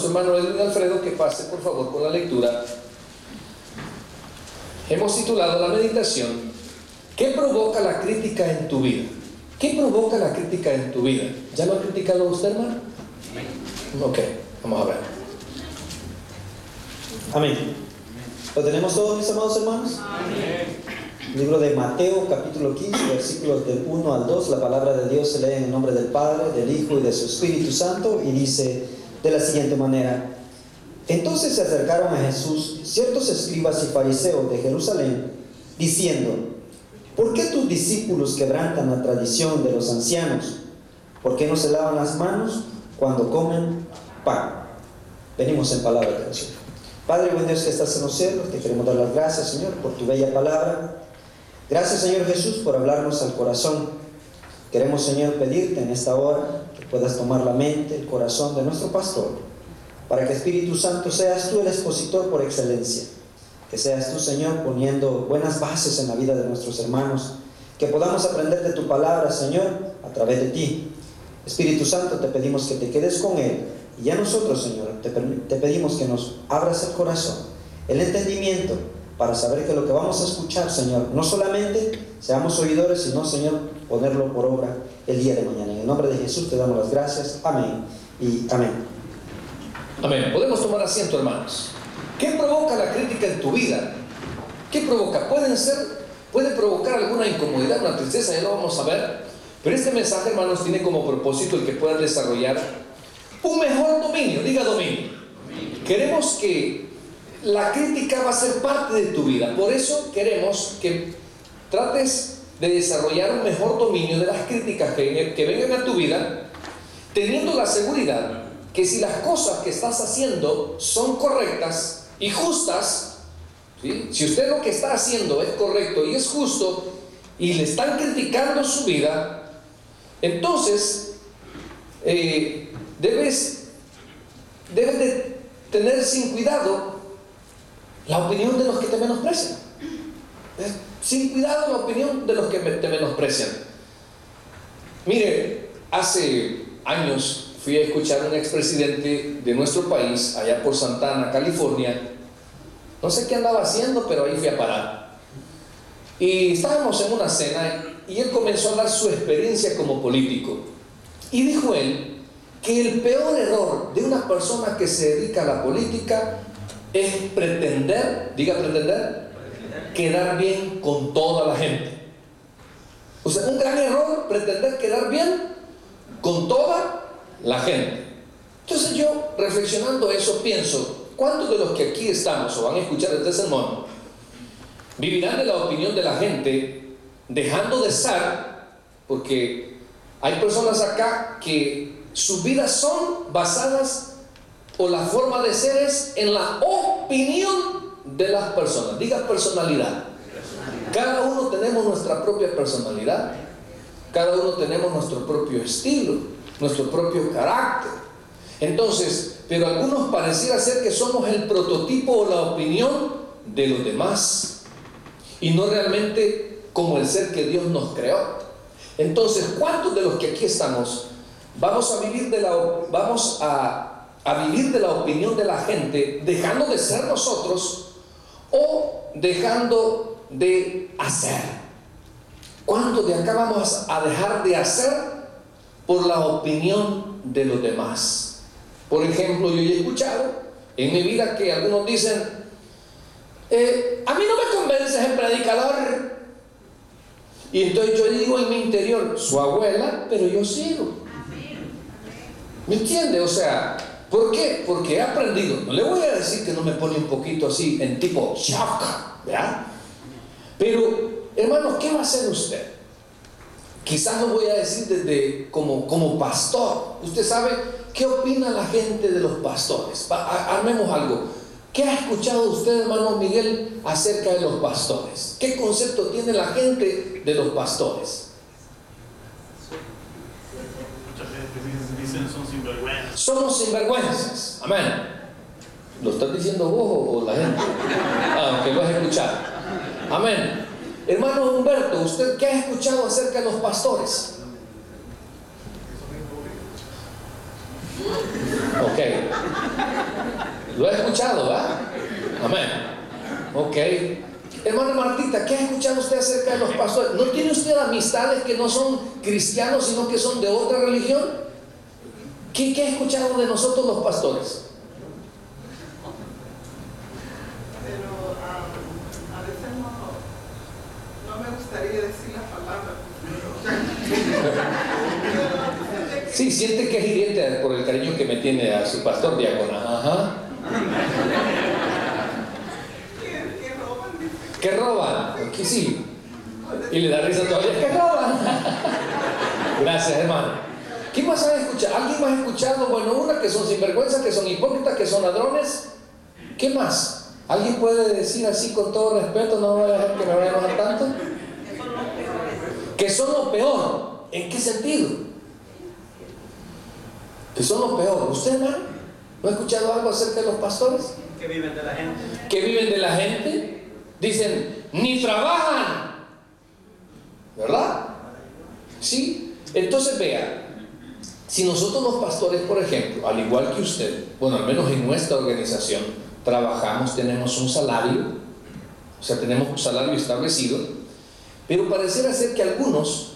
nuestro hermano Edwin Alfredo que pase por favor con la lectura. Hemos titulado la meditación ¿Qué provoca la crítica en tu vida? ¿Qué provoca la crítica en tu vida? ¿Ya lo ha criticado usted, hermano? Ok, vamos a ver. Amén. ¿Lo tenemos todos, mis amados hermanos? Amén. Libro de Mateo, capítulo 15, versículos del 1 al 2. La palabra de Dios se lee en el nombre del Padre, del Hijo y de su Espíritu Santo y dice de la siguiente manera. Entonces se acercaron a Jesús ciertos escribas y fariseos de Jerusalén, diciendo, ¿por qué tus discípulos quebrantan la tradición de los ancianos? ¿Por qué no se lavan las manos cuando comen pan? Venimos en palabra de Dios. Padre, buen Dios que estás en los cielos, te queremos dar las gracias, Señor, por tu bella palabra. Gracias, Señor Jesús, por hablarnos al corazón. Queremos, Señor, pedirte en esta hora puedas tomar la mente, el corazón de nuestro pastor, para que Espíritu Santo seas tú el expositor por excelencia. Que seas tú, Señor, poniendo buenas bases en la vida de nuestros hermanos. Que podamos aprender de tu palabra, Señor, a través de ti. Espíritu Santo, te pedimos que te quedes con Él y ya nosotros, Señor, te, pedimos que nos abras el corazón, el entendimiento, para saber que lo que vamos a escuchar, Señor, no solamente seamos oidores, sino, Señor, ponerlo por obra el día de mañana. En el nombre de Jesús te damos las gracias. Amén y amén. Amén. Podemos tomar asiento, hermanos. ¿Qué provoca la crítica en tu vida? ¿Qué provoca? Pueden ser, puede provocar alguna incomodidad, una tristeza, ya lo vamos a ver. Pero este mensaje, hermanos, tiene como propósito el que puedan desarrollar un mejor dominio, diga dominio. Queremos que la crítica va a ser parte de tu vida. Por eso queremos que trates de desarrollar un mejor dominio de las críticas que, vengan a tu vida, teniendo la seguridad que si las cosas que estás haciendo son correctas y justas, si usted lo que está haciendo es correcto y es justo y le están criticando su vida, entonces eh, debes, debes de tener sin cuidado la opinión de los que te menosprecian. Sin cuidado la opinión de los que te menosprecian. Mire, hace años fui a escuchar a un expresidente de nuestro país, allá por Santana, California. No sé qué andaba haciendo, pero ahí fui a parar. Y estábamos en una cena y él comenzó a hablar su experiencia como político. Y dijo él que el peor error de una persona que se dedica a la política es pretender, diga pretender, quedar bien con toda la gente. O sea, un gran error pretender quedar bien con toda la gente. Entonces yo, reflexionando eso, pienso, ¿cuántos de los que aquí estamos o van a escuchar este sermón vivirán de la opinión de la gente dejando de ser, porque hay personas acá que sus vidas son basadas o la forma de ser es en la opinión de las personas. Diga personalidad. Cada uno tenemos nuestra propia personalidad. Cada uno tenemos nuestro propio estilo, nuestro propio carácter. Entonces, pero algunos pareciera ser que somos el prototipo o la opinión de los demás y no realmente como el ser que Dios nos creó. Entonces, ¿cuántos de los que aquí estamos Vamos a vivir de la, vamos a, vivir de la opinión de la gente, dejando de ser nosotros o dejando de hacer. ¿Cuánto de acá vamos a dejar de hacer por la opinión de los demás? Por ejemplo, yo he escuchado en mi vida que algunos dicen, eh, a mí no me convence el predicador. Y entonces yo digo en mi interior, su abuela, pero yo sigo. ¿Me entiende? O sea, ¿por qué? Porque he aprendido. No le voy a decir que no me pone un poquito así en tipo shock, ¿verdad? Pero, hermanos, ¿qué va a hacer usted? Quizás lo voy a decir desde como, como pastor. Usted sabe qué opina la gente de los pastores. armemos algo. ¿Qué ha escuchado usted, hermano Miguel, acerca de los pastores? ¿Qué concepto tiene la gente de los pastores? Somos sinvergüenzas. Amén. ¿Lo estás diciendo vos o la gente? Ah, que lo has escuchado. Amén. Hermano Humberto, ¿usted qué ha escuchado acerca de los pastores? Ok. Lo he escuchado, ¿verdad? Amén. Ok. Hermana Martita, ¿qué ha escuchado usted acerca de los pastores? ¿No tiene usted amistades que no son cristianos, sino que son de otra religión? ¿Qué, qué ha escuchado de nosotros los pastores? Pero ah, a veces no, no me gustaría decir las palabras. pero- Sí, siente que es hiriente por el cariño que me tiene a su pastor diácona. Ajá. ¿Qué roban? Que sí. Y le da risa todavía. ¿Qué roban? Gracias, hermano. ¿Qué más ha escuchado? ¿Alguien más ha escuchado? Bueno, una que son sinvergüenzas, que son hipócritas, que son ladrones. ¿Qué más? ¿Alguien puede decir así con todo respeto? No voy a dejar que me vaya a tanto. Que son lo peor. ¿En qué sentido? Que son lo peor. ¿Usted, hermano? ¿No ha escuchado algo acerca de los pastores? que viven de la gente. que viven de la gente, dicen, ni trabajan. ¿Verdad? Sí. Entonces vea, si nosotros los pastores, por ejemplo, al igual que usted, bueno, al menos en nuestra organización, trabajamos, tenemos un salario, o sea, tenemos un salario establecido, pero pareciera ser que algunos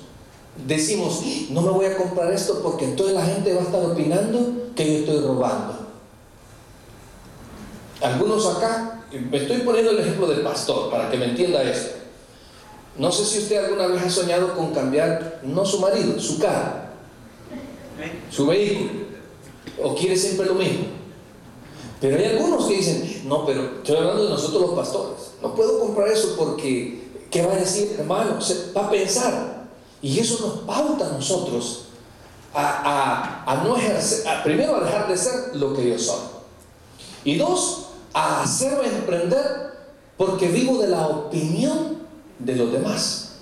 decimos, no me voy a comprar esto porque entonces la gente va a estar opinando que yo estoy robando. Algunos acá, me estoy poniendo el ejemplo del pastor para que me entienda esto. No sé si usted alguna vez ha soñado con cambiar, no su marido, su ¿eh? Su vehículo, o quiere siempre lo mismo. Pero hay algunos que dicen, no, pero estoy hablando de nosotros los pastores, no puedo comprar eso porque, ¿qué va a decir hermano? Se va a pensar. Y eso nos pauta a nosotros a, a- no ejercer, primero a dejar de ser lo que yo soy. Y dos, a hacerme emprender porque vivo de la opinión de los demás.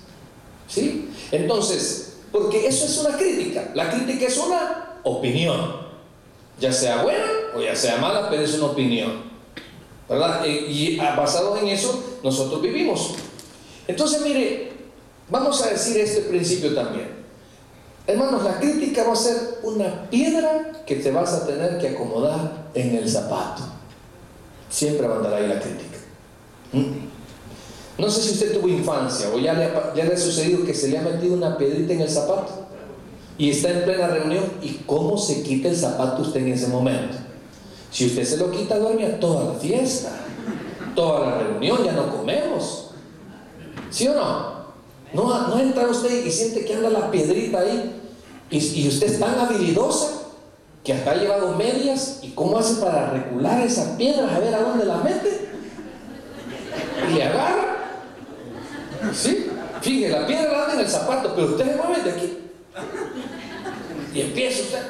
¿Sí? Entonces, porque eso es una crítica. La crítica es una opinión. Ya sea buena o ya sea mala, pero es una opinión. ¿Verdad? Eh, Y ah, basado en eso, nosotros vivimos. Entonces, mire, vamos a decir este principio también. Hermanos, la crítica va a ser una piedra que te vas a tener que acomodar en el zapato. Siempre va a andar ahí la crítica. ¿Mm? No sé si usted tuvo infancia o ya le, ha, sucedido que se le ha metido una piedrita en el zapato y está en plena reunión y cómo se quita el zapato usted en ese momento. Si usted se lo quita, duerme a toda la fiesta, toda la reunión, ya no comemos. ¿Sí o no? No, entra usted y siente que anda la piedrita ahí y, usted es tan habilidosa que hasta ha llevado medias y cómo hace para regular esa piedra a ver a dónde la mete y le agarra. ¿Sí? Fíjese, la piedra anda en el zapato, pero usted se mueve de aquí y empieza usted.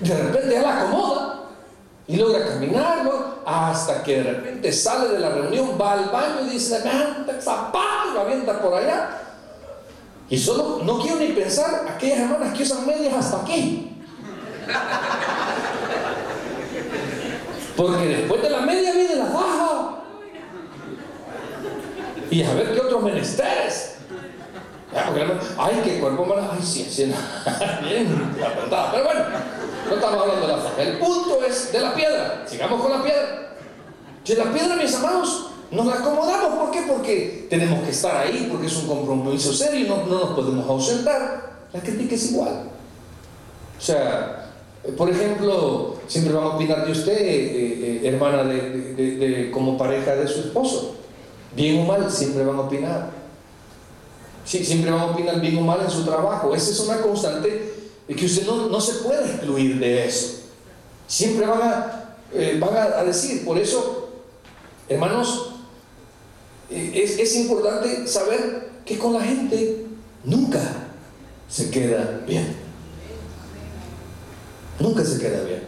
De repente ya la acomoda y logra caminarlo hasta que de repente sale de la reunión, va al baño y dice, el zapato y lo avienta por allá. Y solo no quiero ni pensar aquellas hermanas que usan medias hasta aquí. Porque después de la media viene la baja. Y a ver qué otros menesteres. La- Ay, qué cuerpo malo. Ay, sí, sí. Bien, apretado. Pero bueno, no estamos hablando de la faja. El punto es de la piedra. Sigamos con la piedra. Si la piedra, mis amados, nos la acomodamos. ¿Por qué? Porque tenemos que estar ahí, porque es un compromiso serio y no, no nos podemos ausentar. La crítica es igual. O sea, por ejemplo, siempre van a opinar de usted, eh, eh, hermana, de- como pareja de su esposo. Bien o mal, siempre van a opinar. Sí, siempre van a opinar bien o mal en su trabajo. Esa es una constante que usted no, no se puede excluir de eso. Siempre van a, eh, van a, decir, por eso, hermanos, eh, es, es importante saber que con la gente nunca se queda bien. Nunca se queda bien.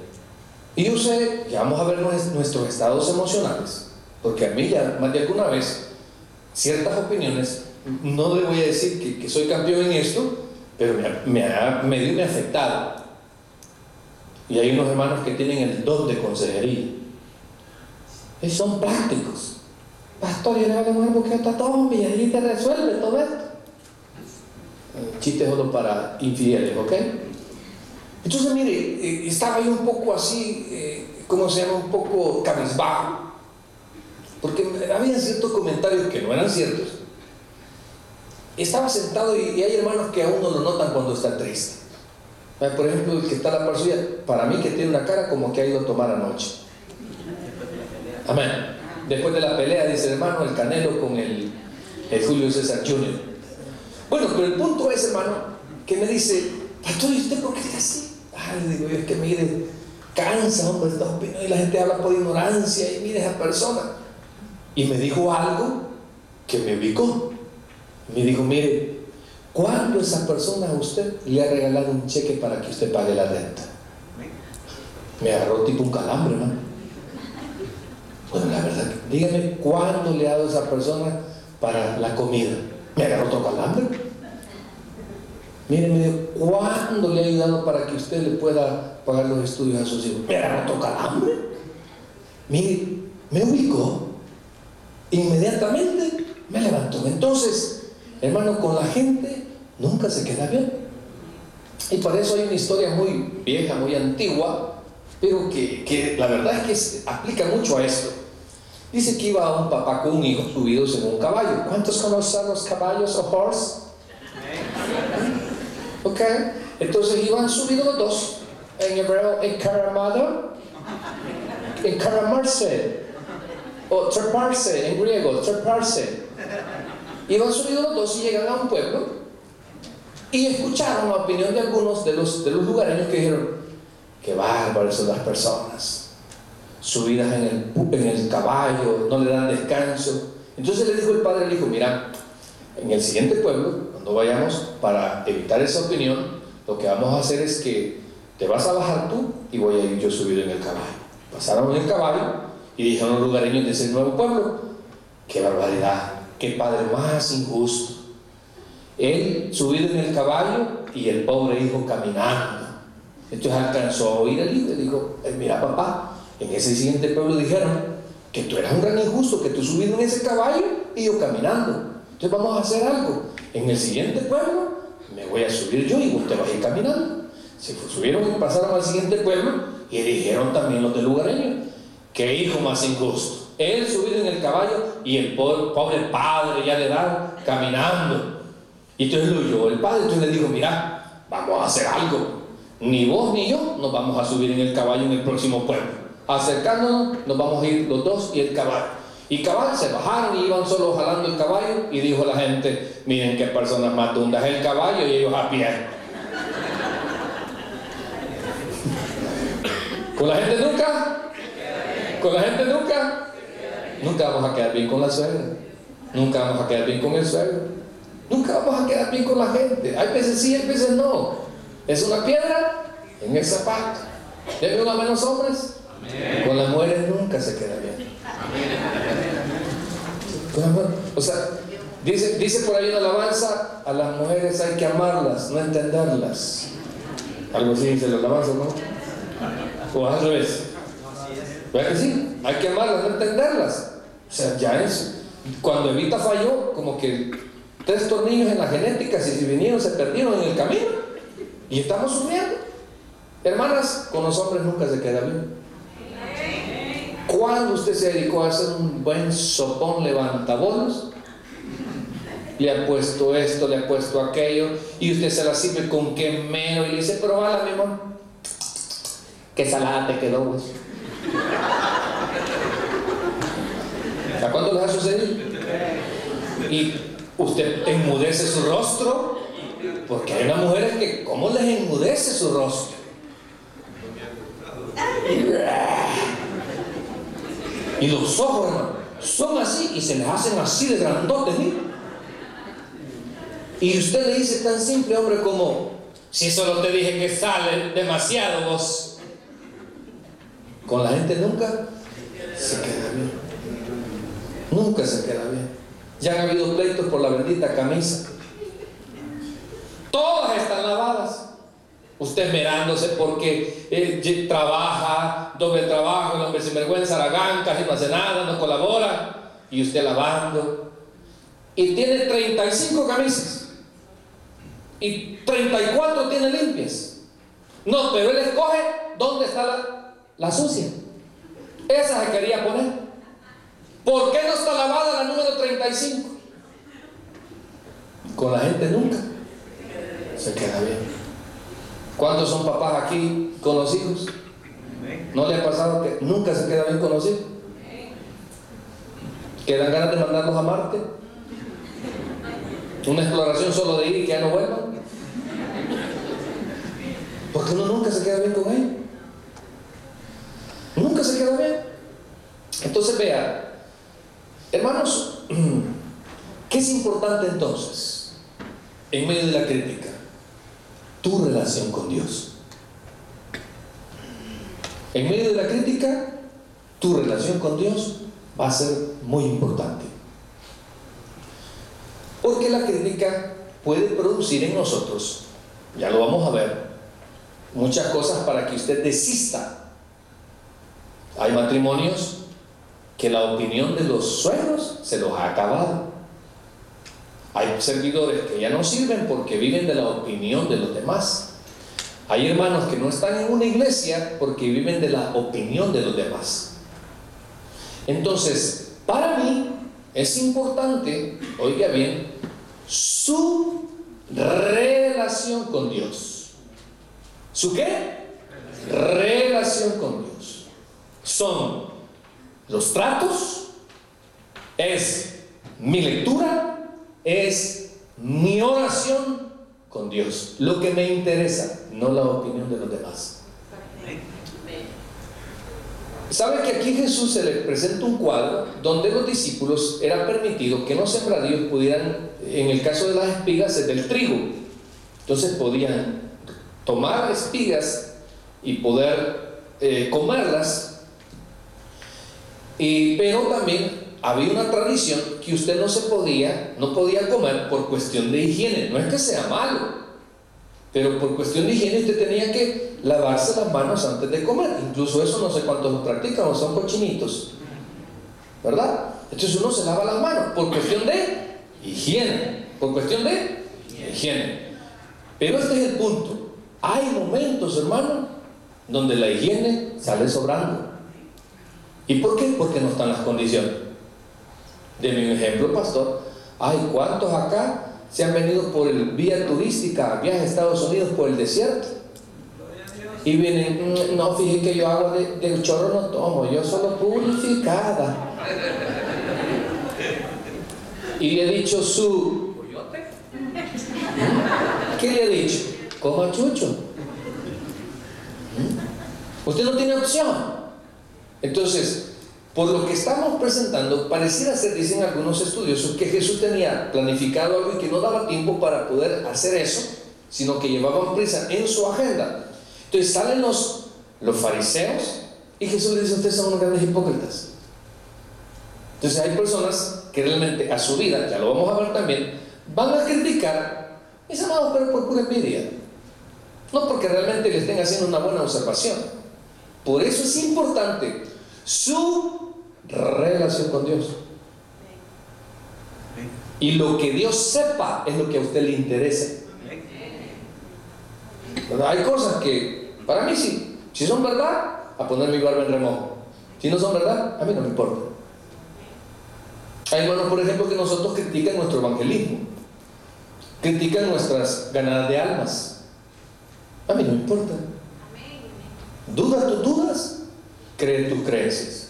Y sé, ya vamos a ver nues- nuestros estados emocionales, porque a mí ya más de alguna vez ciertas opiniones, no le voy a decir que, soy campeón en esto, pero me me ha medio me afectado. Y hay unos hermanos que tienen el don de consejería. Y son prácticos. Pastor, yo le voy a porque está todo y ahí te resuelve todo esto. Eh, Chiste solo para infieles, ¿ok? Entonces, mire, eh, estaba yo un poco así, eh, ¿cómo se llama? Un poco cabizbajo. Porque había ciertos comentarios que no eran ciertos. Estaba sentado y, hay hermanos que aún no lo notan cuando está triste. Por ejemplo, el que está a la par suya, para mí que tiene una cara como que ha ido a tomar anoche. Amén. Después de la pelea, dice hermano, el Canelo con el, el Julio César Jr. Bueno, pero el punto es, hermano, que me dice, Pastor, ¿y usted por qué está así? Ay, digo yo, es que mire, cansa, hombre, esta opinión, y la gente habla por ignorancia, y mire esa persona. Y me dijo algo que me ubicó. Me dijo, mire, ¿cuándo esa persona a usted le ha regalado un cheque para que usted pague la renta? Me agarró tipo un calambre, hermano. Bueno, la verdad, dígame, ¿cuándo le ha dado a esa persona para la comida? Me agarró otro calambre. Mire, me dijo, ¿cuándo le ha ayudado para que usted le pueda pagar los estudios a sus hijos? Me agarró otro calambre. Mire, me ubicó. Inmediatamente me levantó. Entonces, hermano, con la gente nunca se queda bien. Y para eso hay una historia muy vieja, muy antigua, pero que, que la verdad es que se aplica mucho a esto. Dice que iba un papá con un hijo subidos en un caballo. ¿Cuántos conocen los caballos o horse? Ok, entonces iban subidos los dos. En hebreo, encaramado, encaramarse, o treparse en griego, treparse. Iban subidos los dos y llegan a un pueblo y escucharon la opinión de algunos de los, de los lugareños que dijeron, qué bárbaros son las personas, subidas en el, en el caballo, no le dan descanso. Entonces le dijo el padre al hijo, mira, en el siguiente pueblo, cuando vayamos, para evitar esa opinión, lo que vamos a hacer es que te vas a bajar tú y voy a ir yo subido en el caballo. Pasaron en el caballo y dijeron los lugareños de ese nuevo pueblo, qué barbaridad, qué padre más injusto. Él subido en el caballo y el pobre hijo caminando. Entonces alcanzó a oír al hijo y dijo, "Eh, mira papá, en ese siguiente pueblo dijeron que tú eras un gran injusto, que tú subido en ese caballo y yo caminando. Entonces vamos a hacer algo. En el siguiente pueblo me voy a subir yo y usted va a ir caminando. Se subieron y pasaron al siguiente pueblo y dijeron también los del lugareño, qué hijo más injusto. Él subido en el caballo y el po- pobre padre ya le da caminando. Y entonces lo oyó el padre, entonces le dijo, mira, vamos a hacer algo. Ni vos ni yo nos vamos a subir en el caballo en el próximo pueblo. Acercándonos, nos vamos a ir los dos y el caballo. Y cabal se bajaron y iban solo jalando el caballo y dijo la gente, miren qué personas más tundas, el caballo y ellos a pie. Con la gente nunca, con la gente nunca, nunca vamos a quedar bien con la suegra, nunca vamos a quedar bien con el suegro, nunca vamos a quedar bien con la gente. Hay veces sí, hay veces no. Es una piedra en el zapato. Debe uno a menos hombres. Con las mujeres nunca se queda bien. Mujeres- O sea, dice, dice por ahí una alabanza, a las mujeres hay que amarlas, no entenderlas. Algo así dice la alabanza, ¿no? O al revés. ¿Verdad que sí? Hay que amarlas, no entenderlas. O sea, ya es. Cuando Evita falló, como que tres tornillos en la genética, si se vinieron, se perdieron en el camino. Y estamos sufriendo. Hermanas, con los hombres nunca se queda bien. ¿Cuándo usted se dedicó a hacer un buen sopón levantabolos? Le ha puesto esto, le ha puesto aquello, y usted se la sirve con qué mero y le dice, probala, mi amor. Qué salada te quedó, vos. ¿A cuánto les ha sucedido? Y usted enmudece su rostro, porque hay unas mujeres que, ¿cómo les enmudece su rostro? Y los ojos, son así y se les hacen así de grandotes. Y usted le dice tan simple, hombre, como, si solo te dije que sale demasiado vos. Con la gente nunca se queda bien. Nunca se queda bien. Ya han habido pleitos por la bendita camisa. Todas están lavadas. Usted mirándose porque eh, trabaja, doble trabajo, el hombre sinvergüenza, la ganca, y no hace nada, no colabora. Y usted lavando. Y tiene 35 camisas. Y 34 tiene limpias. No, pero él escoge dónde está la, la sucia. Esa se quería poner. ¿Por qué no está lavada la número 35? Con la gente nunca se queda bien. ¿Cuántos son papás aquí con los hijos? ¿No le ha pasado que nunca se queda bien con los hijos? ¿Que dan ganas de mandarlos a Marte? ¿Una exploración solo de ir y que ya no vuelvan? Porque uno nunca se queda bien con ellos. Nunca se queda bien. Entonces vea, hermanos, ¿qué es importante entonces en medio de la crítica? Tu relación con Dios. En medio de la crítica, tu relación con Dios va a ser muy importante. Porque la crítica puede producir en nosotros, ya lo vamos a ver, muchas cosas para que usted desista. Hay matrimonios que la opinión de los suegros se los ha acabado. Hay servidores que ya no sirven porque viven de la opinión de los demás. Hay hermanos que no están en una iglesia porque viven de la opinión de los demás. Entonces, para mí es importante, oiga bien, su relación con Dios. ¿Su qué? Relación con Dios. Son los tratos, es mi lectura, es mi oración con Dios. Lo que me interesa, no la opinión de los demás. ¿Sabe que aquí Jesús se le presenta un cuadro donde los discípulos era permitido que los sembradíos pudieran, en el caso de las espigas, del trigo? Entonces podían tomar espigas y poder eh, comerlas, pero también había una tradición que usted no se podía, no podía comer por cuestión de higiene. No es que sea malo, pero por cuestión de higiene usted tenía que lavarse las manos antes de comer. Incluso eso no sé cuántos lo practican, son cochinitos. ¿Verdad? Entonces uno se lava las manos por cuestión de higiene. Por cuestión de higiene. Pero este es el punto. Hay momentos, hermano, donde la higiene sale sobrando. ¿Y por qué? Porque no están las condiciones. De mi ejemplo, pastor. Ay, ¿cuántos acá se han venido por el vía turística, viaje a Estados Unidos por el desierto? Y vienen, "Mm, no, fíjate que yo de, del chorro no tomo, yo solo purificada. Y le he dicho su. ¿Qué le he dicho? Coma chucho. ¿Mm? Usted no tiene opción. Entonces, por lo que estamos presentando, pareciera ser, dicen algunos estudiosos, que Jesús tenía planificado algo y que no daba tiempo para poder hacer eso, sino que llevaban prisa en su agenda. Entonces salen los, los fariseos y Jesús les dice, ustedes son unos grandes hipócritas. Entonces hay personas que realmente a su vida, ya lo vamos a ver también, van a criticar, mis amados, pero por pura envidia. No porque realmente le estén haciendo una buena observación. Por eso es importante su relación con Dios. Y lo que Dios sepa es lo que a usted le interesa. Hay cosas que para mí sí, si son verdad, a poner mi barba en remojo. Si no son verdad, a mí no me importa. Hay hermanos, por ejemplo, que nosotros critican nuestro evangelismo, critican nuestras ganadas de almas. A mí no me importa. ¿Dudas tus dudas? Cree tus creencias.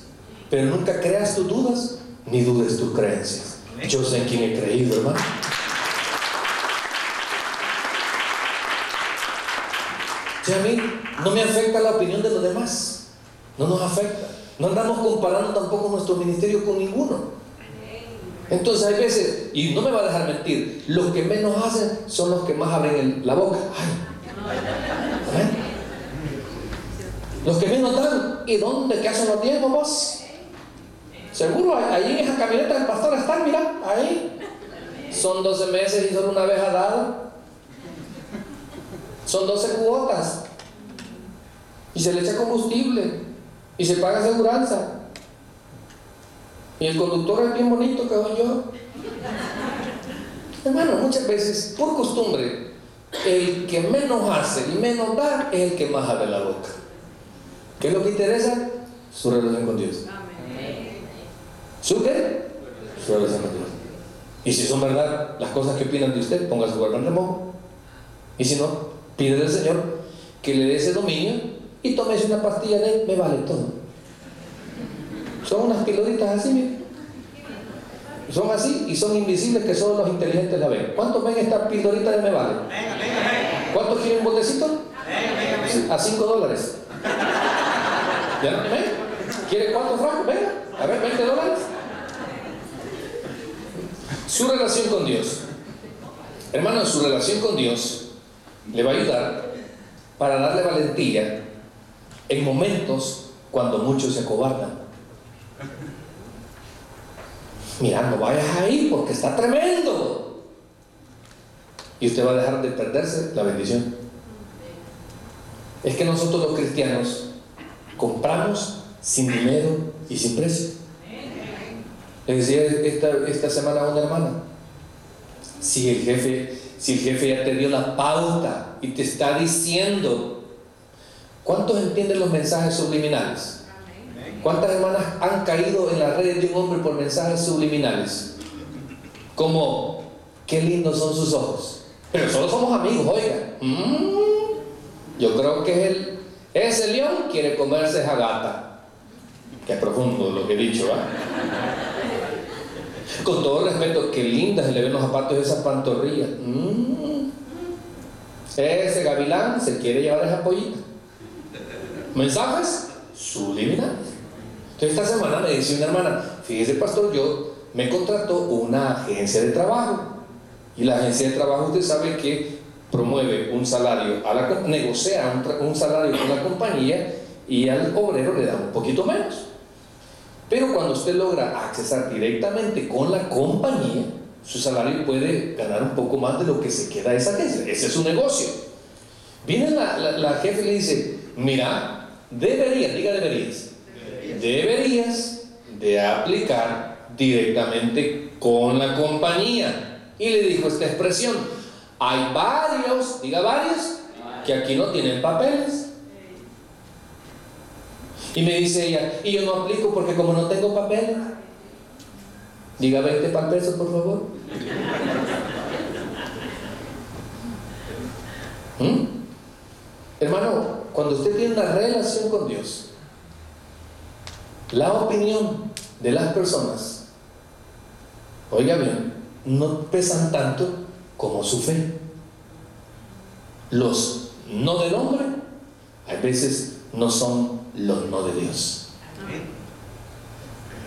Pero nunca creas tus dudas ni dudes tus creencias. Yo sé en quién he creído, hermano. Si a mí no me afecta la opinión de los demás, no nos afecta. No andamos comparando tampoco nuestro ministerio con ninguno. Entonces hay veces, y no me va a dejar mentir, los que menos hacen son los que más abren la boca. Ay. Los que menos dan, ¿y dónde? ¿Qué hacen los diezmos vos? Seguro, ahí en esa camioneta del pastor están, mira, ahí. Son 12 meses y solo una vez ha dado. Son 12 cuotas. Y se le echa combustible. Y se paga aseguranza. Y el conductor es bien bonito que soy yo. Hermano, muchas veces, por costumbre, el que menos hace y menos da es el que más abre la boca. ¿Qué es lo que interesa? Su relación con Dios. ¿Su qué? Su relación con Dios. Y si son verdad las cosas que opinan de usted, ponga su cuerpo en remojo. Y si no, pide al Señor que le dé ese dominio y tómese una pastilla de me vale todo. Son unas piloritas así, mire. Son así y son invisibles que solo los inteligentes la ven. ¿Cuántos ven esta pildorita de me vale? ¿Cuántos quieren un botecito? A 5 dólares. ¿Ya no? ¿Quiere cuántos francos? Venga, a ver, 20 dólares. Su relación con Dios. Hermano, su relación con Dios le va a ayudar para darle valentía en momentos cuando muchos se acobardan. Mira, no vayas ahí porque está tremendo. Y usted va a dejar de perderse la bendición. Es que nosotros los cristianos compramos sin dinero y sin precio. Le decía esta, esta semana a una hermana, si el jefe, si el jefe ya te dio la pauta y te está diciendo, ¿cuántos entienden los mensajes subliminales? ¿Cuántas hermanas han caído en las redes de un hombre por mensajes subliminales? Como, qué lindos son sus ojos. Pero solo somos amigos, oiga. Mm, yo creo que el, ese león quiere comerse esa gata. Qué profundo lo que he dicho, ¿va? Con todo respeto, qué lindas se le ven los zapatos de esas pantorrillas. Mm, ese gavilán se quiere llevar esa pollita. Mensajes subliminales. Entonces esta semana me dice una hermana, fíjese pastor, yo me contrató una agencia de trabajo. Y la agencia de trabajo usted sabe que promueve un salario, a la, negocia un, salario con la compañía y al obrero le da un poquito menos. Pero cuando usted logra accesar directamente con la compañía, su salario puede ganar un poco más de lo que se queda esa agencia. Ese es su negocio. Viene la, la, la jefe y le dice, mira, deberías, diga deberías, deberías de aplicar directamente con la compañía. Y le dijo esta expresión, hay varios, diga varios, que aquí no tienen papeles. Y me dice ella, y yo no aplico porque como no tengo papeles, diga 20 para pesos por favor. ¿Mm? Hermano, cuando usted tiene una relación con Dios, la opinión de las personas, oiga bien, no pesan tanto como su fe. Los no del hombre, a veces no son los no de Dios.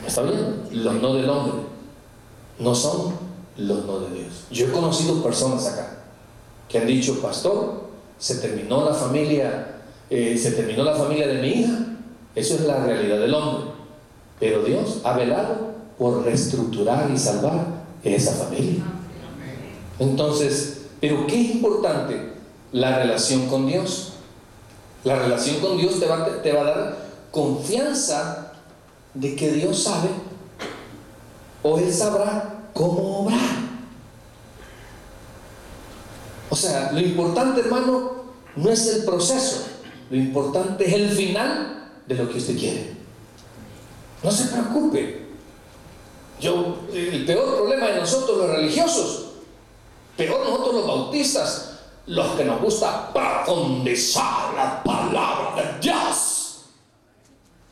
¿Está bien? Los no del hombre no son los no de Dios. Yo he conocido personas acá que han dicho, pastor, se terminó la familia, eh, se terminó la familia de mi hija. Eso es la realidad del hombre. Pero Dios ha velado por reestructurar y salvar esa familia. Entonces, ¿pero qué es importante? La relación con Dios. La relación con Dios te va, te va a dar confianza de que Dios sabe o Él sabrá cómo obrar. O sea, lo importante, hermano, no es el proceso, lo importante es el final de lo que usted quiere. No se preocupe. Yo, el peor problema de nosotros los religiosos, peor nosotros los bautistas, los que nos gusta profundizar la palabra de Dios.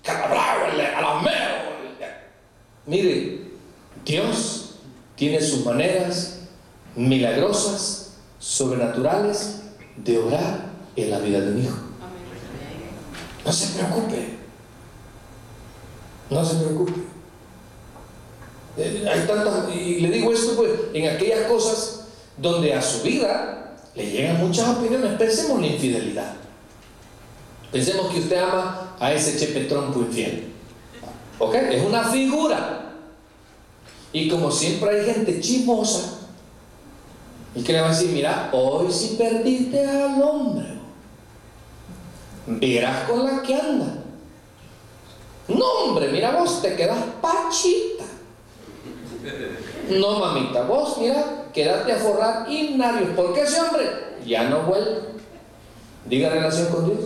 a la Mire, Dios tiene sus maneras milagrosas, sobrenaturales de obrar en la vida de un hijo. No se preocupe. No se preocupe. Eh, hay tantas, y le digo esto pues, en aquellas cosas donde a su vida le llegan muchas opiniones. Pensemos en la infidelidad. Pensemos que usted ama a ese chepe trompo infiel. ¿Ok? Es una figura. Y como siempre hay gente chismosa, y que le va a decir, mira, hoy si perdiste al hombre, verás con la que anda. No, hombre, mira vos, te quedas pachita. No, mamita, vos, mira, quédate a forrar himnarios, porque ese hombre ya no vuelve. Diga relación con Dios.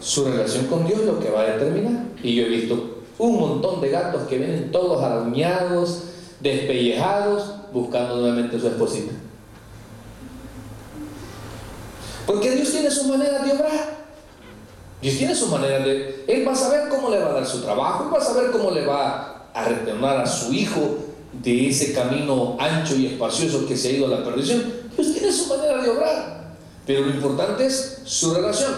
Su relación con Dios es lo que va a determinar. Y yo he visto un montón de gatos que vienen todos arañados, despellejados, buscando nuevamente a su esposita. Porque Dios tiene su manera de obrar. Dios tiene su manera de... Él va a saber cómo le va a dar su trabajo, va a saber cómo le va a retornar a su hijo de ese camino ancho y espacioso que se ha ido a la perdición. Dios tiene su manera de obrar. Pero lo importante es su relación.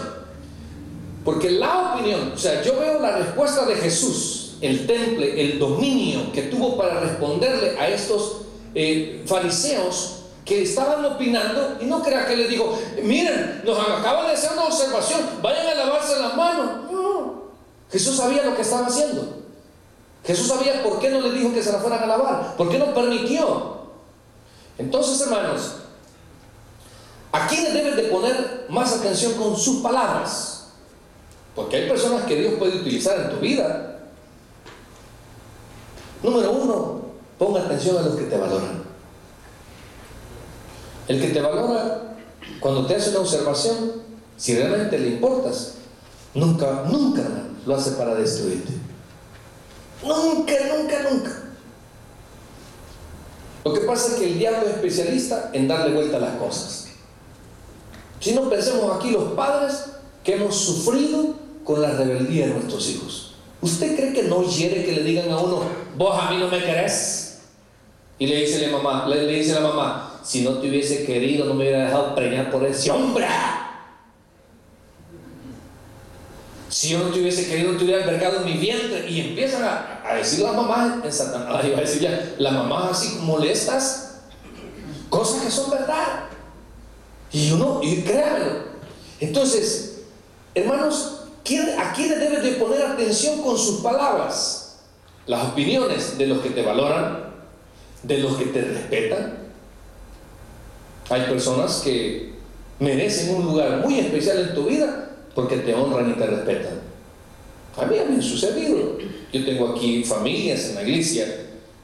Porque la opinión, o sea, yo veo la respuesta de Jesús, el temple, el dominio que tuvo para responderle a estos eh, fariseos que estaban opinando y no crea que le dijo, miren, nos acaban de hacer una observación, vayan a lavarse las manos. No, Jesús sabía lo que estaba haciendo. Jesús sabía por qué no le dijo que se la fueran a lavar, por qué no permitió. Entonces, hermanos, ¿a quiénes deben de poner más atención con sus palabras? Porque hay personas que Dios puede utilizar en tu vida. Número uno, ponga atención a los que te valoran. El que te valora, cuando te hace una observación, si realmente le importas, nunca, nunca lo hace para destruirte. Nunca, nunca, nunca. Lo que pasa es que el diablo es especialista en darle vuelta a las cosas. Si no pensemos aquí los padres que hemos sufrido con la rebeldía de nuestros hijos. ¿Usted cree que no hiere que le digan a uno, vos a mí no me querés? Y le dice la mamá, le, le dice la mamá, si no te hubiese querido, no me hubiera dejado preñar por ese hombre. Si yo no te hubiese querido, te hubiera albergado en mi vientre. Y empiezan a, decir las mamás en Satanás, iba a decir ya, las mamás así molestas, cosas que son verdad. Y uno, y créanmelo. Entonces, hermanos, ¿a quién debes de poner atención con sus palabras? Las opiniones de los que te valoran, de los que te respetan, hay personas que merecen un lugar muy especial en tu vida porque te honran y te respetan. A mí me ha sucedido. Yo tengo aquí familias en la iglesia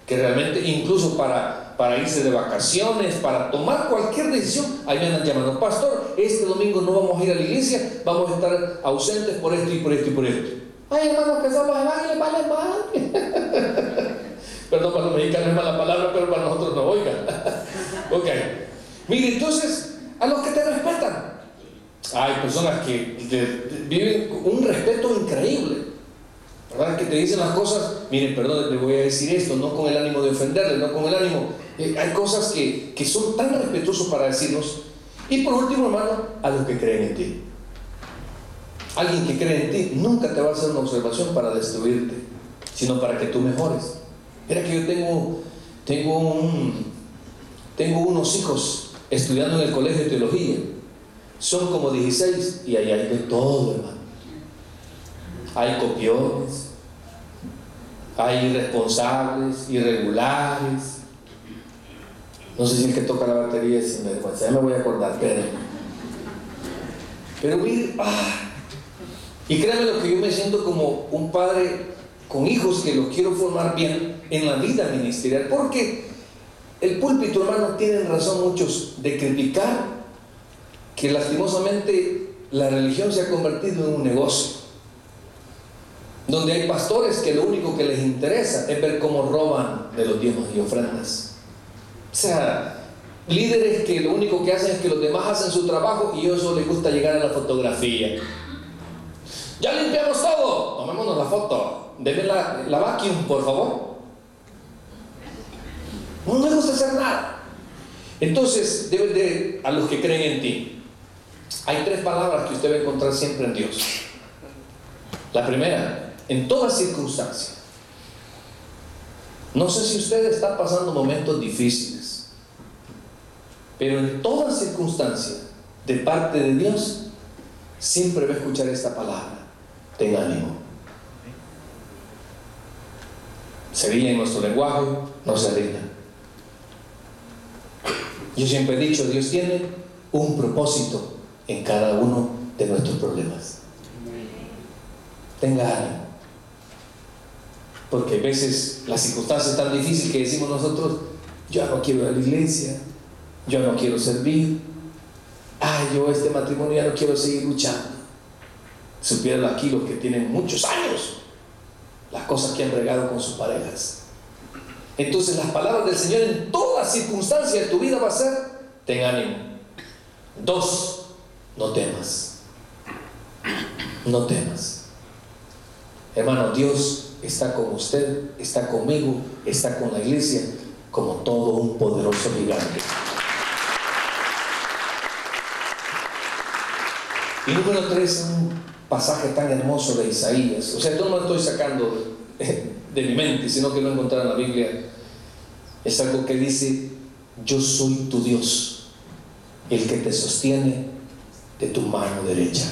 que realmente, incluso para, para irse de vacaciones, para tomar cualquier decisión, ahí me andan llamando, pastor, este domingo no vamos a ir a la iglesia, vamos a estar ausentes por esto y por esto y por esto. Ay, hermanos, que somos vale mal. Perdón, para los mexicanos es mala palabra, pero para nosotros no, oigan. ok. Mire, entonces, a los que te respetan. Hay personas que viven un respeto increíble. ¿Verdad? Que te dicen las cosas, miren, perdón, le voy a decir esto, no con el ánimo de ofenderle, no con el ánimo. Eh, hay cosas que, que son tan respetuosos para decirnos. Y por último, hermano, a los que creen en ti. Alguien que cree en ti nunca te va a hacer una observación para destruirte, sino para que tú mejores. Mira que yo tengo, tengo, un, tengo unos hijos estudiando en el colegio de teología. Son como 16 y ahí hay de todo, hermano. Hay copiones, hay irresponsables, irregulares. No sé si el que toca la batería es sinvergüenza, ya me voy a acordar, pero. Pero mire, ah, y créanme lo que yo me siento como un padre con hijos que los quiero formar bien en la vida ministerial, porque el púlpito, hermano, tienen razón muchos de criticar que lastimosamente la religión se ha convertido en un negocio, donde hay pastores que lo único que les interesa es ver cómo roban de los diezmos y ofrendas. O sea, líderes que lo único que hacen es que los demás hacen su trabajo y a eso les gusta llegar a la fotografía. Ya limpiamos todo, tomémonos la foto, denme la, vacuum, por favor. No me gusta hacer nada. Entonces, debe de, a los que creen en ti, hay tres palabras que usted va a encontrar siempre en Dios. La primera, en toda circunstancia. No sé si usted está pasando momentos difíciles, pero en toda circunstancia, de parte de Dios, siempre va a escuchar esta palabra. Ten ánimo. Sería en nuestro lenguaje, no se rinda. Yo siempre he dicho, Dios tiene un propósito en cada uno de nuestros problemas. Tenga ánimo. Porque a veces las circunstancias tan difíciles que decimos nosotros, yo no quiero ir a la iglesia, yo no quiero servir, ay, yo este matrimonio ya no quiero seguir luchando. Supieran aquí los que tienen muchos años las cosas que han bregado con sus parejas. Entonces las palabras del Señor en todas circunstancias de tu vida va a ser, ten ánimo. Dos, no temas. No temas. Hermano, Dios está con usted, está conmigo, está con la iglesia, como todo un poderoso gigante. Y número tres, un pasaje tan hermoso de Isaías. O sea, esto no lo estoy sacando de, de mi mente, sino que lo he encontrado en la Biblia. Es algo que dice, yo soy tu Dios, el que te sostiene de tu mano derecha.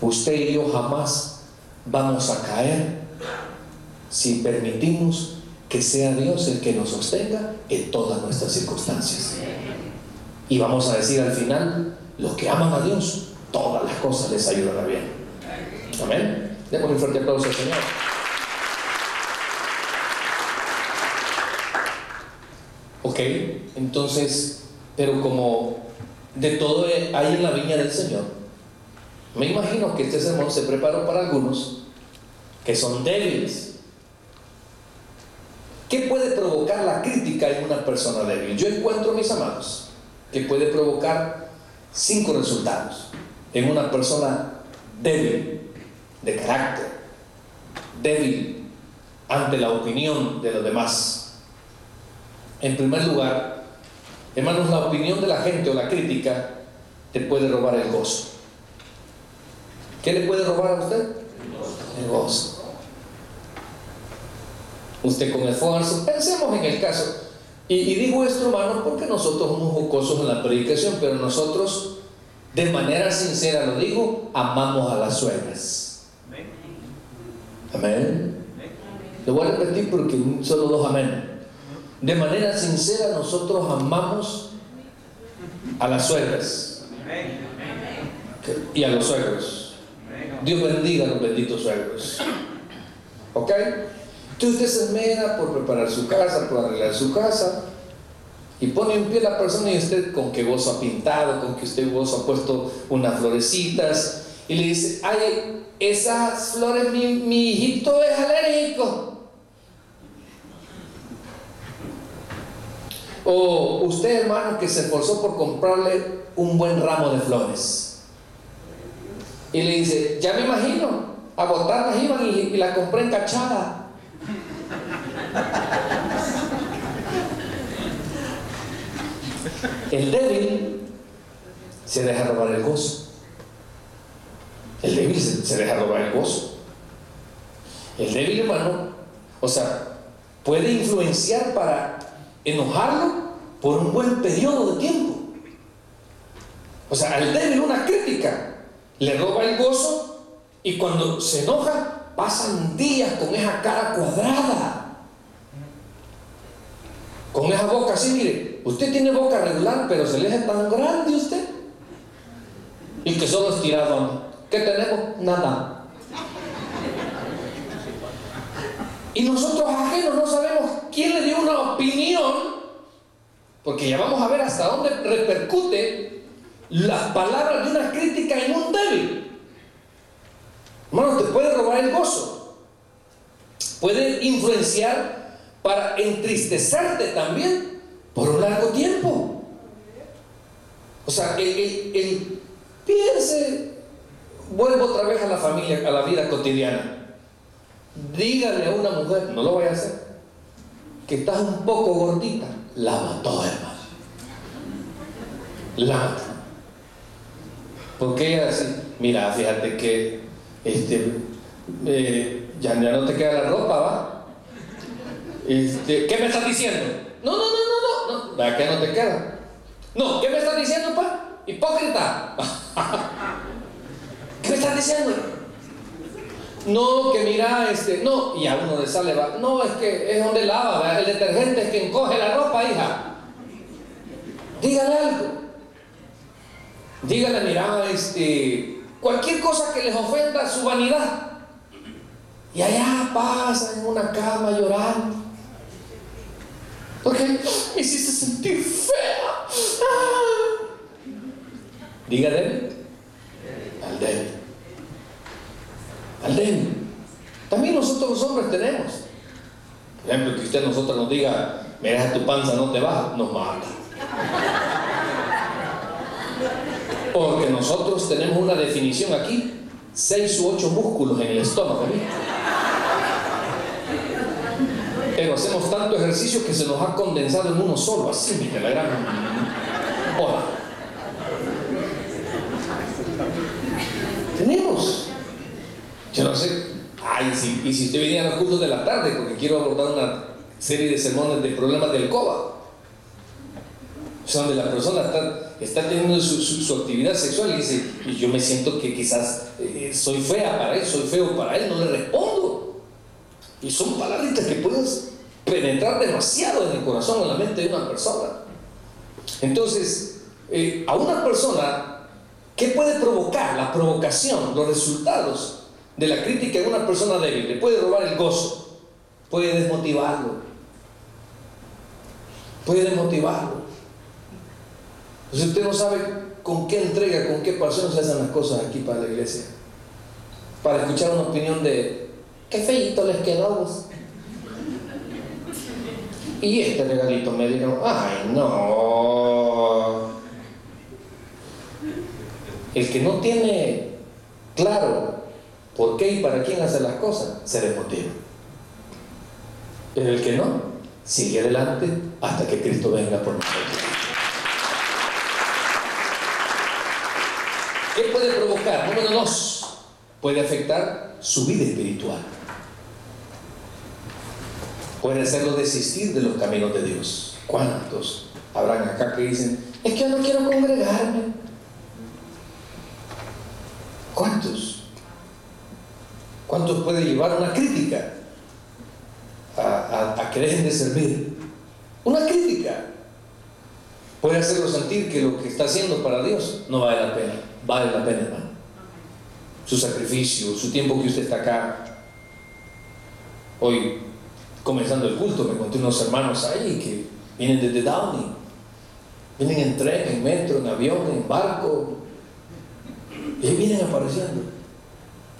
Usted y yo jamás vamos a caer si permitimos que sea Dios el que nos sostenga en todas nuestras circunstancias. Y vamos a decir al final, los que aman a Dios, todas las cosas les ayudan a bien. Amén. Demos un fuerte aplauso al Señor. Ok, entonces, pero como de todo hay en la viña del Señor, me imagino que este sermón se preparó para algunos que son débiles. ¿Qué puede provocar la crítica en una persona débil? Yo encuentro, mis amados, que puede provocar cinco resultados en una persona débil de carácter, débil ante la opinión de los demás. En primer lugar, hermanos, la opinión de la gente o la crítica te puede robar el gozo. ¿Qué le puede robar a usted? El gozo. Usted con esfuerzo, pensemos en el caso. Y, y digo esto, hermano, porque nosotros somos jocosos en la predicación, pero nosotros, de manera sincera lo digo, amamos a las suegras. Amén. Lo voy a repetir porque solo dos amén. De manera sincera nosotros amamos a las suegras y a los suegros. Dios bendiga a los benditos suegros. ¿Ok? Entonces usted se esmera por preparar su casa, por arreglar su casa. Y pone en pie la persona y usted con qué gozo ha pintado, con que usted gozo ha puesto unas florecitas. Y le dice, ay, esas flores, mi, mi hijito es alérgico. O usted, hermano, que se esforzó por comprarle un buen ramo de flores. Y le dice, ya me imagino, a botarlas iban y, y la compré en cachada. El débil se deja robar el gozo. El débil se, se deja robar el gozo. El débil, hermano, o sea, puede influenciar para enojarlo por un buen periodo de tiempo. O sea, al débil una crítica le roba el gozo y cuando se enoja pasan días con esa cara cuadrada. Con esa boca así, mire, usted tiene boca regular, pero se le hace tan grande usted. Y que solo es tirado. ¿Qué tenemos? Nada. Y nosotros ajenos no sabemos quién le dio una opinión, porque ya vamos a ver hasta dónde repercute las palabras de una crítica en un débil. Hermano, te puede robar el gozo. Puede influenciar para entristecerte también por un largo tiempo. O sea, el, el, el piense, vuelvo otra vez a la familia, a la vida cotidiana. Dígale a una mujer, no lo voy a hacer, que estás un poco gordita, la mató, hermano. La mató. Porque ella así, mira, fíjate que este, eh, ya, ya no te queda la ropa, ¿va? Este, ¿Qué me estás diciendo? No, no, no, no, no, no. ¿Verdad que no te queda? No, ¿qué me estás diciendo, pa? Hipócrita. ¿Qué me estás diciendo? No, que mira, este, no, y a uno le sale, va, no, es que es donde lava, ¿verdad? el detergente es quien encoge la ropa, hija. Dígale algo. Dígale, mira, este, cualquier cosa que les ofenda su vanidad. Y allá pasa en una cama llorando. Porque me hiciste sentir fea. Ah. Débil. Al débil. Débil. También nosotros los hombres tenemos. Por ejemplo, que usted nosotros nos diga, mira tu panza no te baja, nos mata. Porque nosotros tenemos una definición aquí, seis u ocho músculos en el estómago. ¿sí? Pero hacemos tanto ejercicio que se nos ha condensado en uno solo, así, mire, la gran Hola. Yo no sé. Ay, y si usted venía a los cultos de la tarde, porque quiero abordar una serie de sermones de problemas del COBA. Donde la persona está, está teniendo su, su- su actividad sexual y dice, y yo me siento que quizás eh, soy fea para él, soy feo para él, no le respondo. Y son palabritas que pueden penetrar demasiado en el corazón o en la mente de una persona. Entonces, eh, a una persona, ¿qué puede provocar? La provocación, los resultados de la crítica en una persona débil. Le puede robar el gozo, puede desmotivarlo, puede desmotivarlo. Entonces usted no sabe con qué entrega, con qué pasión se hacen las cosas aquí para la iglesia. Para escuchar una opinión de, qué feíto les quedó. Y este regalito me dijo, ay no. El que no tiene claro por qué y para quién hace las cosas, se desmotiva. Pero el que no, sigue adelante hasta que Cristo venga por nosotros. ¿Qué puede provocar? Número dos, puede afectar su vida espiritual. Puede hacerlo desistir de los caminos de Dios. ¿Cuántos habrán acá que dicen, es que yo no quiero congregarme? ¿Cuántos? ¿Cuántos puede llevar una crítica a, a, a servir? Una crítica puede hacerlo sentir que lo que está haciendo para Dios no vale la pena. Vale la pena, hermano. Su sacrificio, su tiempo que usted está acá. Hoy, comenzando el culto, me conté unos hermanos ahí que vienen desde Downey. Vienen en tren, en metro, en avión, en barco. Y vienen apareciendo.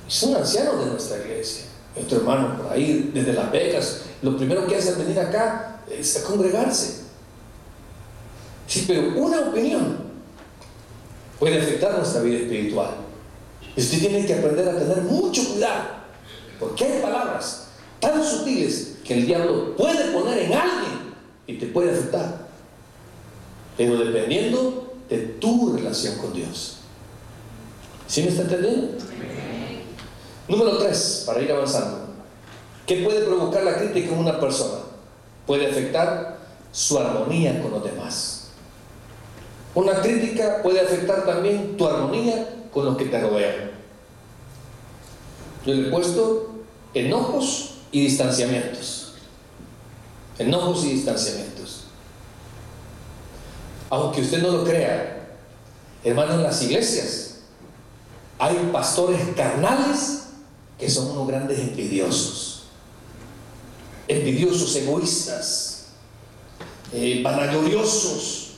Y son ancianos de nuestra iglesia. Nuestro hermano por ahí, desde Las Vegas, lo primero que hacen venir acá es a congregarse. Sí, pero una opinión puede afectar nuestra vida espiritual. Y usted tiene que aprender a tener mucho cuidado, porque hay palabras tan sutiles que el diablo puede poner en alguien y te puede afectar. Pero dependiendo de tu relación con Dios. ¿Sí me está entendiendo? Número tres, para ir avanzando. ¿Qué puede provocar la crítica en una persona? Puede afectar su armonía con los demás. Una crítica puede afectar también tu armonía con los que te rodean. Yo le he puesto enojos y distanciamientos. Enojos y distanciamientos. Aunque usted no lo crea, hermano, en las iglesias hay pastores carnales que son unos grandes envidiosos. Envidiosos, egoístas, eh, vanagloriosos.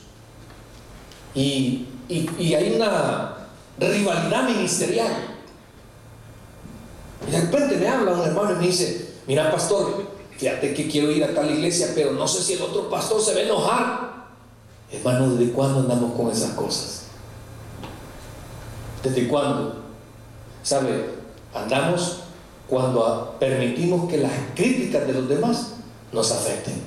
Y, y, y hay una rivalidad ministerial. Y de repente me habla un hermano y me dice, mira pastor, fíjate que quiero ir a tal iglesia, pero no sé si el otro pastor se va a enojar. Hermano, ¿desde cuándo andamos con esas cosas? ¿Desde cuándo? ¿Sabe? Andamos cuando permitimos que las críticas de los demás nos afecten.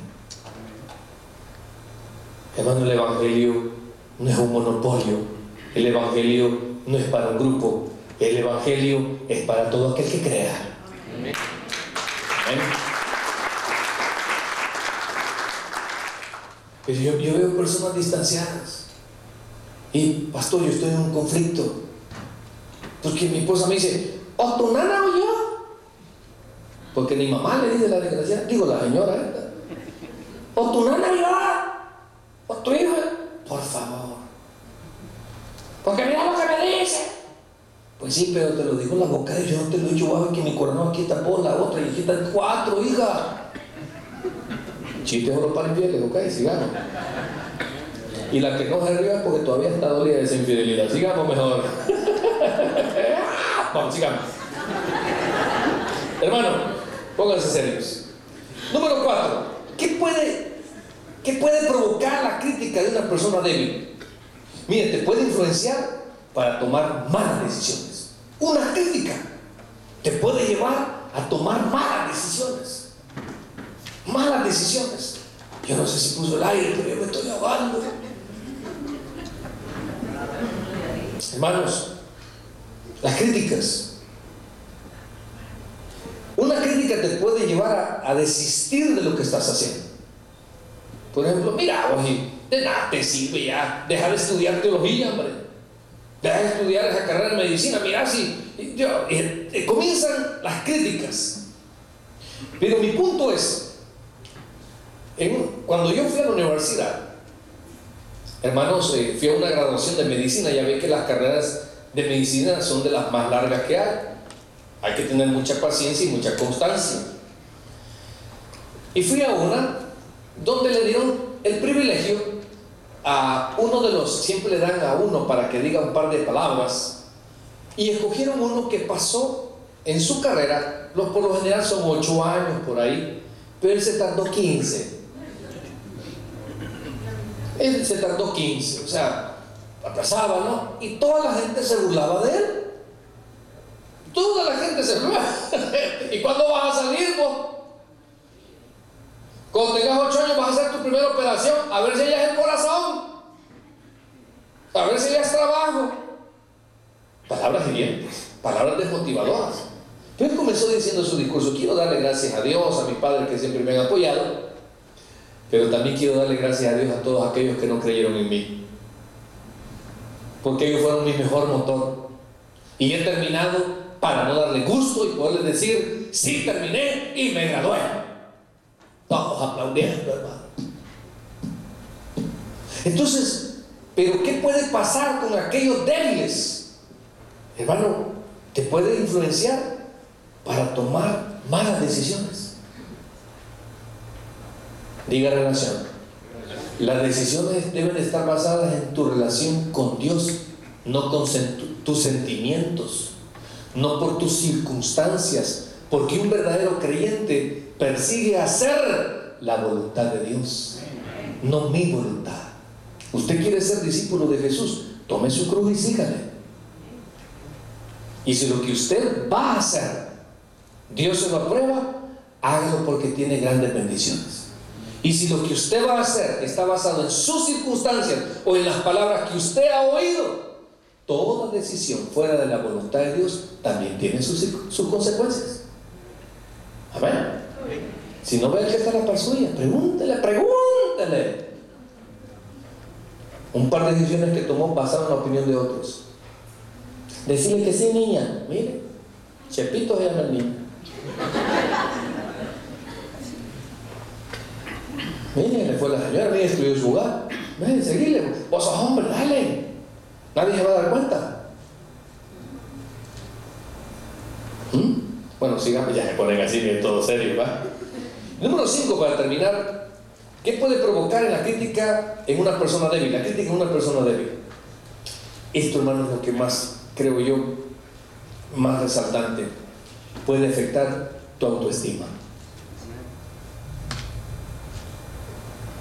Hermano, el Evangelio no es un monopolio. El Evangelio no es para un grupo. El Evangelio es para todo aquel que crea. Amén. Pero yo, yo veo personas distanciadas. Y, pastor, yo estoy en un conflicto. Porque mi esposa me dice, ¿o tu nana o yo? Porque mi mamá le dice la desgraciada, digo la señora esta. ¿O tu nana o yo? ¿O tu hija? Por favor. Porque mira lo que me dice. Pues sí, pero te lo digo en la boca y yo te lo he dicho, que mi corazón aquí está por la otra y aquí están cuatro, hija. Chiste oro para infieles, ok, sigamos. Y la que no ríe es porque todavía está dolida de esa infidelidad. Sigamos mejor. Vamos, sigamos. Hermano, pónganse serios. Número cuatro. ¿Qué puede, ¿Qué puede provocar la crítica de una persona débil? Mire, te puede influenciar para tomar malas decisiones. Una crítica te puede llevar a tomar malas decisiones. Malas decisiones. Yo no sé si puso el aire, pero yo me estoy ahogando. Hermanos, las críticas. Una crítica te puede llevar a, a desistir de lo que estás haciendo. Por ejemplo, mira, oye, de nada te sirve ya dejar de estudiar teología, hombre. Dejar de estudiar esa carrera de medicina. Mira, si yo, eh, eh, comienzan las críticas. Pero mi punto es, en- cuando yo fui a la universidad, hermanos, eh, fui a una graduación de medicina, ya ve que las carreras de medicina son de las más largas que hay. Hay que tener mucha paciencia y mucha constancia. Y fui a una donde le dieron el privilegio a uno de los, siempre le dan a uno para que diga un par de palabras, y escogieron uno que pasó en su carrera, los por lo general son 8 años por ahí, pero él se tardó 15. Él se tardó 15, o sea, atrasaba, ¿no? Y toda la gente se burlaba de él. Toda la gente se burlaba. ¿Y cuándo vas a salir vos? Cuando tengas 8 años vas a hacer tu primera operación, a ver si ya es el corazón, a ver si ya es trabajo. Palabras hirientes, palabras desmotivadoras. Pero él comenzó diciendo su discurso, quiero darle gracias a Dios, a mis padres que siempre me han apoyado, pero también quiero darle gracias a Dios a todos aquellos que no creyeron en mí. Porque ellos fueron mi mejor motor. Y he terminado para no darle gusto y poderles decir, sí terminé y me gradué. Todos aplaudiendo, hermano. Entonces, ¿pero qué puede pasar con aquellos débiles? Hermano, te puede influenciar para tomar malas decisiones. Diga relación. Las decisiones deben estar basadas en tu relación con Dios, no con tus sentimientos, no por tus circunstancias, porque un verdadero creyente persigue hacer la voluntad de Dios, no mi voluntad. Usted quiere ser discípulo de Jesús, tome su cruz y sígale. Y si lo que usted va a hacer, Dios se lo aprueba, hágalo porque tiene grandes bendiciones. Y si lo que usted va a hacer está basado en sus circunstancias o en las palabras que usted ha oído, toda decisión fuera de la voluntad de Dios también tiene sus, sus consecuencias. Amén. Si no ve que está la par suya, pregúntele, pregúntele. Un par de decisiones que tomó basadas en la opinión de otros. Decirle que sí, niña. Mire, Chepito se llama el niño. Mire, le fue la señora, mire, estudió su hogar. Mire, seguirle. Vos sos hombre, dale. Nadie se va a dar cuenta. ¿Mm? Bueno, sigamos, ya se ponen así, bien todo serio, ¿va? Número 5, para terminar, ¿qué puede provocar en la crítica en una persona débil? La crítica en una persona débil. Esto, hermano, es lo que más, creo yo, más resaltante. Puede afectar tu autoestima.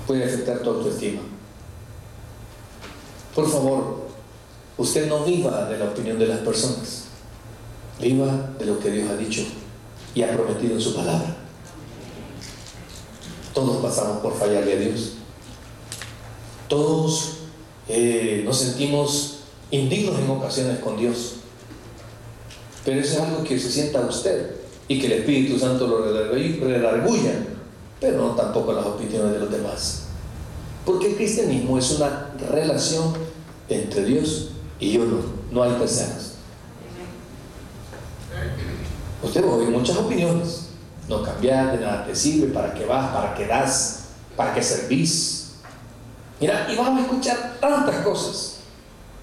Puede afectar tu autoestima. Por favor, usted no viva de la opinión de las personas. Viva de lo que Dios ha dicho y ha prometido en su palabra. Todos pasamos por fallarle a Dios. Todos eh, nos sentimos indignos en ocasiones con Dios. Pero eso es algo que se sienta usted y que el Espíritu Santo lo redarguya, pero no tampoco las opiniones de los demás. Porque el cristianismo es una relación entre Dios y uno, no hay terceros. Usted oír muchas opiniones. No cambiar, de nada te sirve, para qué vas, para qué das, para qué servís. Mira, y vamos a escuchar tantas cosas.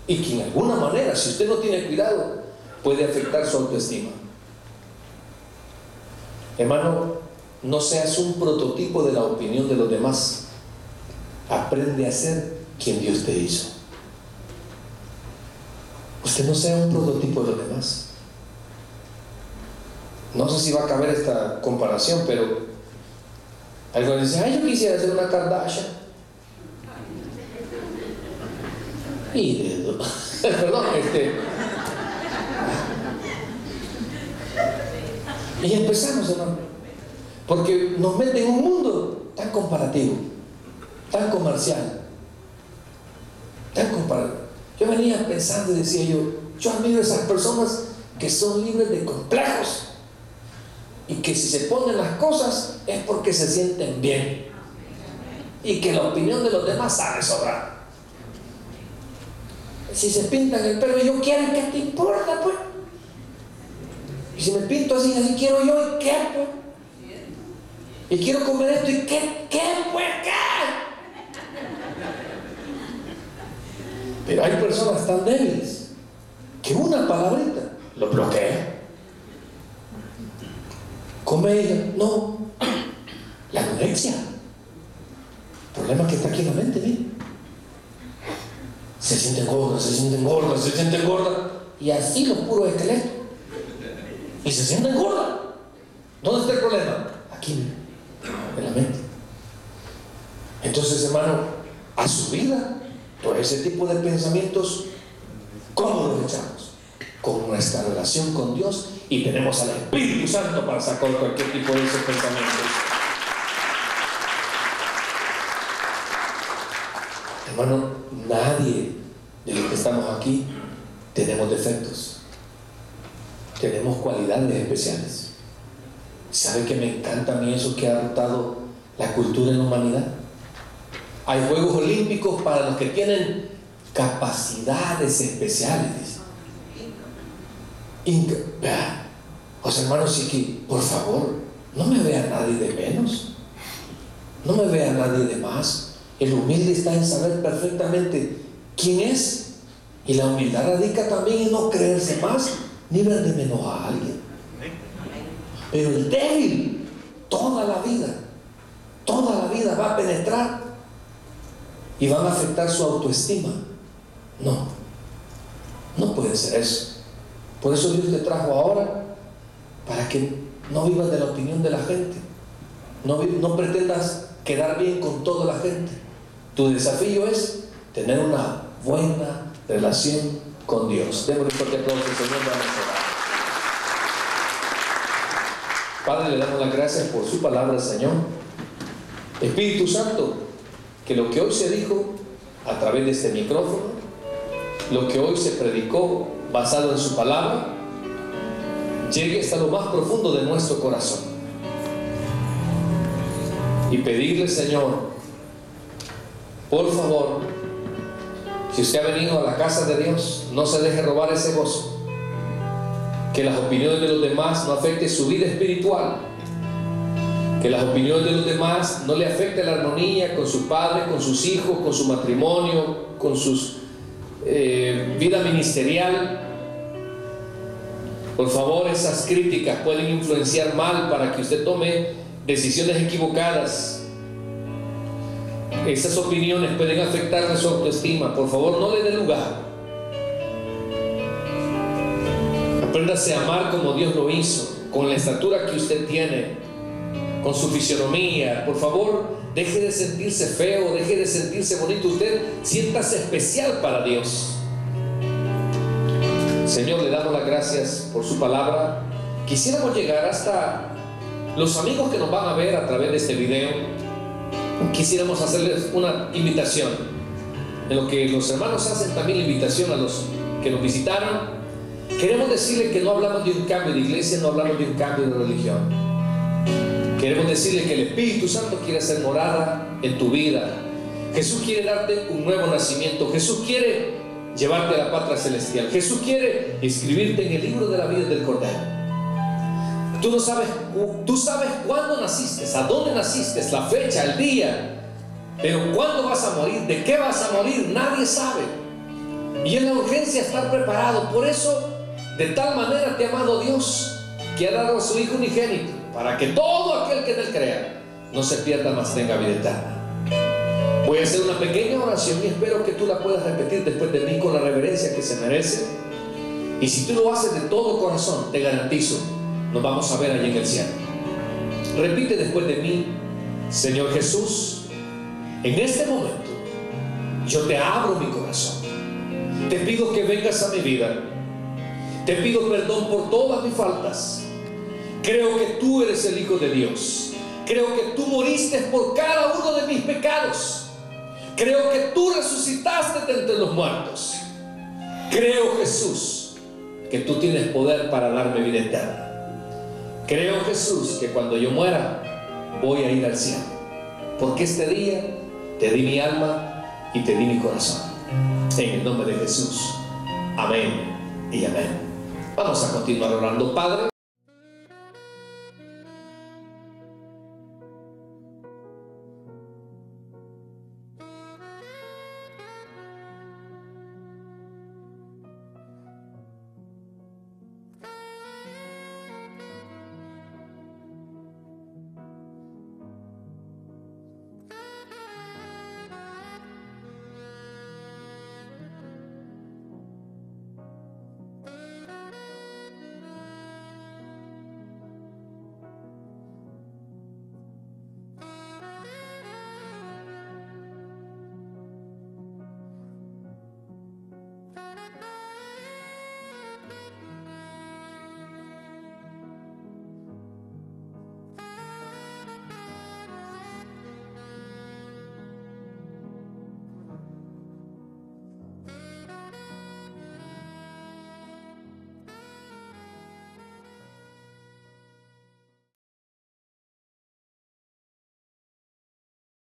Y que en alguna manera, si usted no tiene cuidado, puede afectar su autoestima. Hermano, no seas un prototipo de la opinión de los demás. Aprende a ser quien Dios te hizo. Usted no sea un prototipo de los demás. No sé si va a caber esta comparación, pero alguien dice, ay, yo quisiera ser una Kardashian. Y, perdón, este. Y empezamos, hermano. Porque nos mete en un mundo tan comparativo, tan comercial, tan comparativo. Yo venía pensando y decía yo, yo admiro a esas personas que son libres de complejos y que si se ponen las cosas es porque se sienten bien y que la opinión de los demás sabe sobrar. Si se pintan el pelo, yo quiero que te importa, pues. Y si me pinto así, así quiero yo, ¿y qué, pues? Y quiero comer esto, ¿y qué, qué, pues, qué? Pero hay personas tan débiles que una palabrita lo bloquea. Come ella, no. La anorexia. El problema que está aquí en la mente, mire. Se sienten gordas, se sienten gordas, se sienten gordas. Y así los puros esqueletos. Y se sienten gordas. ¿Dónde está el problema? Aquí, mire, en la mente. Entonces, hermano, a su vida, por ese tipo de pensamientos, ¿cómo los echamos? Con nuestra relación con Dios y tenemos al Espíritu Santo para sacar cualquier tipo de esos pensamientos. Hermano, nadie de los que estamos aquí tenemos defectos. Tenemos cualidades especiales. ¿Sabe que me encanta a mí eso que ha adoptado la cultura en la humanidad? Hay Juegos Olímpicos para los que tienen capacidades especiales. Inca vea, José hermano Siki, por favor, no me vea nadie de menos. No me vea nadie de más. El humilde está en saber perfectamente quién es. Y la humildad radica también en no creerse más ni ver de menos a alguien. Pero el débil, toda la vida, toda la vida va a penetrar y van a afectar su autoestima. No, no puede ser eso. Por eso Dios te trajo ahora para que no vivas de la opinión de la gente. No, no pretendas quedar bien con toda la gente. Tu desafío es tener una buena relación con Dios. Démosle un fuerte aplauso, Señor. Padre, le damos las gracias por su palabra, Señor. Espíritu Santo, que lo que hoy se dijo a través de este micrófono, lo que hoy se predicó basado en su palabra, llegue hasta lo más profundo de nuestro corazón. Y pedirle, Señor, por favor, si usted ha venido a la casa de Dios, no se deje robar ese gozo. Que las opiniones de los demás no afecten su vida espiritual. Que las opiniones de los demás no le afecten la armonía con su padre, con sus hijos, con su matrimonio, con su eh, vida ministerial. Por favor, esas críticas pueden influenciar mal para que usted tome decisiones equivocadas. Esas opiniones pueden afectarle su autoestima. Por favor, no le dé lugar. Apréndase a amar como Dios lo hizo, con la estatura que usted tiene, con su fisionomía. Por favor, deje de sentirse feo, deje de sentirse bonito. Usted siéntase especial para Dios. Señor, le damos las gracias por su palabra. Quisiéramos llegar hasta los amigos que nos van a ver a través de este video. Quisiéramos hacerles una invitación. En lo que los hermanos hacen también la invitación a los que nos visitaron. Queremos decirle que no hablamos de un cambio de iglesia, no hablamos de un cambio de religión. Queremos decirle que el Espíritu Santo quiere hacer morada en tu vida. Jesús quiere darte un nuevo nacimiento. Jesús quiere llevarte a la patria celestial. Jesús quiere escribirte en el libro de la vida del Cordero. Tú no sabes, tú sabes cuándo naciste, a dónde naciste, la fecha, el día, pero cuándo vas a morir, de qué vas a morir, nadie sabe. Y es la urgencia estar preparado. Por eso, de tal manera te ha amado Dios, que ha dado a su Hijo unigénito, para que todo aquel que en él crea no se pierda, más tenga vida eterna. Voy a hacer una pequeña oración y espero que tú la puedas repetir después de mí con la reverencia que se merece. Y si tú lo haces de todo corazón, te garantizo, nos vamos a ver allí en el cielo. Repite después de mí, Señor Jesús, en este momento yo te abro mi corazón. Te pido que vengas a mi vida. Te pido perdón por todas mis faltas. Creo que tú eres el Hijo de Dios. Creo que tú moriste por cada uno de mis pecados. Creo que tú resucitaste de entre los muertos. Creo, Jesús, que tú tienes poder para darme vida eterna. Creo, Jesús, que cuando yo muera, voy a ir al cielo. Porque este día te di mi alma y te di mi corazón. En el nombre de Jesús. Amén y amén. Vamos a continuar orando, Padre.